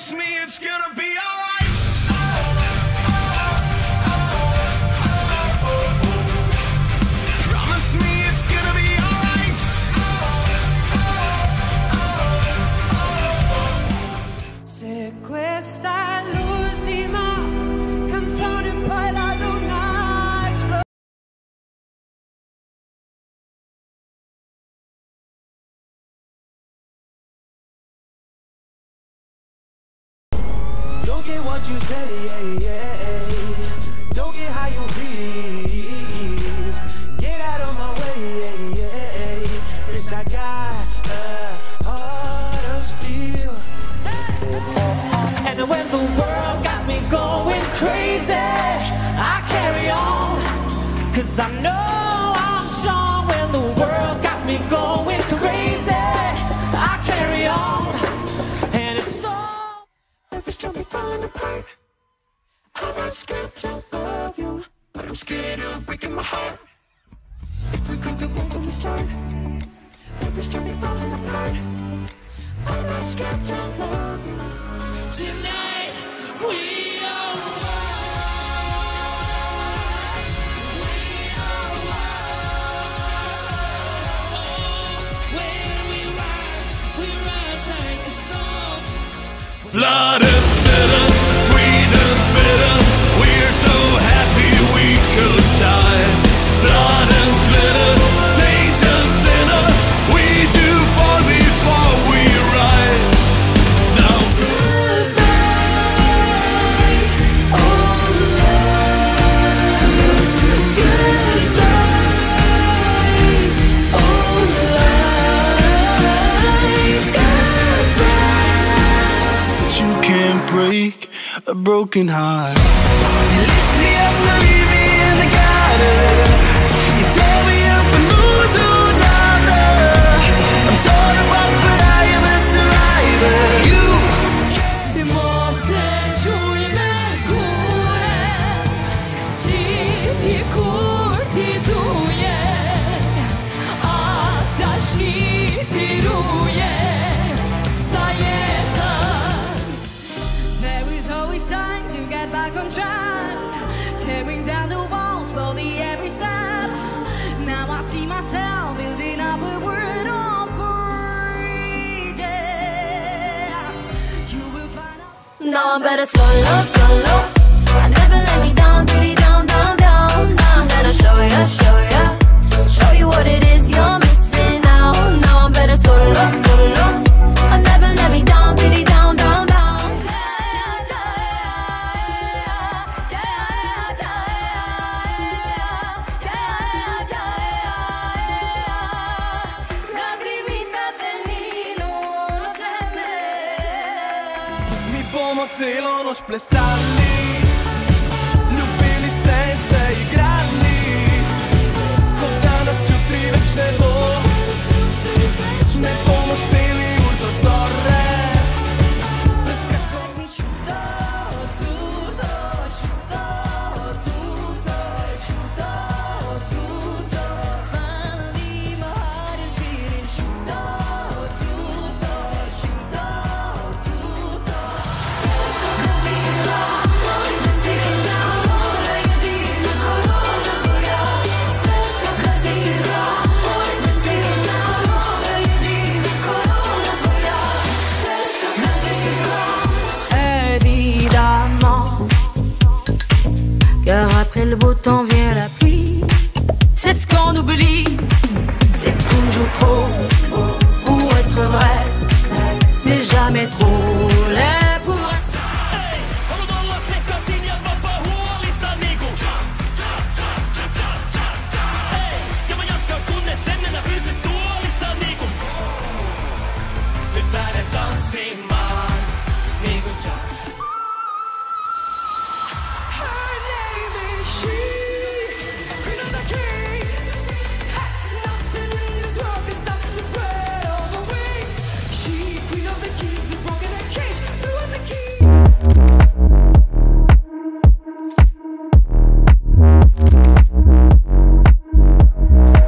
promise me it's gonna be cause I know I'm strong when the world got me going crazy. I carry on, and it's all. Every time we falling apart, I'm not scared to love you, but I'm scared of breaking my heart. If we could go back from the start, every time we falling apart, I'm not scared to love you. Tonight, we Blood a broken heart. Back on track. Tearing down the walls slowly every step. Now I see myself building up a world of bridges. You will find out. Now I'm better solo, solo. Samo celo noč plesali trop. Pour être vrai. Ce n'est jamais trop. Laid